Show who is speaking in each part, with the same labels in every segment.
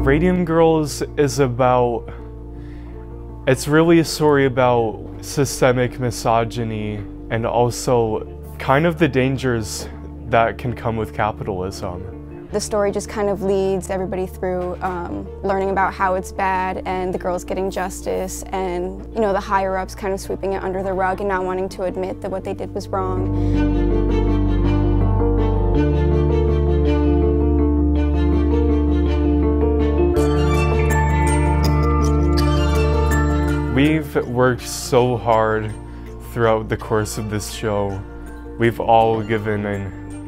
Speaker 1: Radium Girls is about, it's really a story about systemic misogyny and also kind of the dangers that can come with capitalism.
Speaker 2: The story just kind of leads everybody through um, learning about how it's bad and the girls getting justice and you know the higher ups kind of sweeping it under the rug and not wanting to admit that what they did was wrong.
Speaker 1: We've worked so hard throughout the course of this show. We've all given a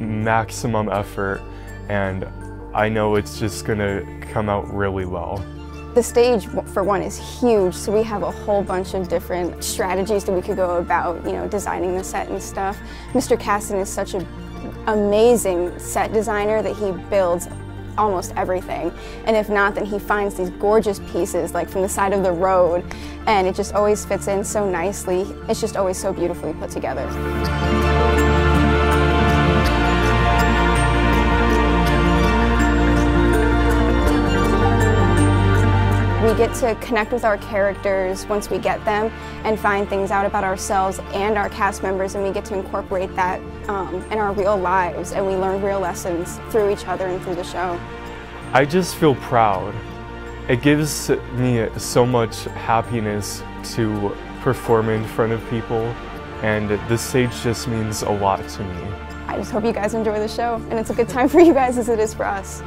Speaker 1: maximum effort and I know it's just gonna come out really well.
Speaker 2: The stage, for one, is huge, so we have a whole bunch of different strategies that we could go about, you know, designing the set and stuff. Mr. Caston is such an amazing set designer that he builds almost everything. And if not, then he finds these gorgeous pieces, like from the side of the road, and it just always fits in so nicely. It's just always so beautifully put together. We get to connect with our characters once we get them and find things out about ourselves and our cast members and we get to incorporate that um, in our real lives and we learn real lessons through each other and through the show.
Speaker 1: I just feel proud. It gives me so much happiness to perform in front of people and this stage just means a lot to me.
Speaker 2: I just hope you guys enjoy the show and it's a good time for you guys as it is for us.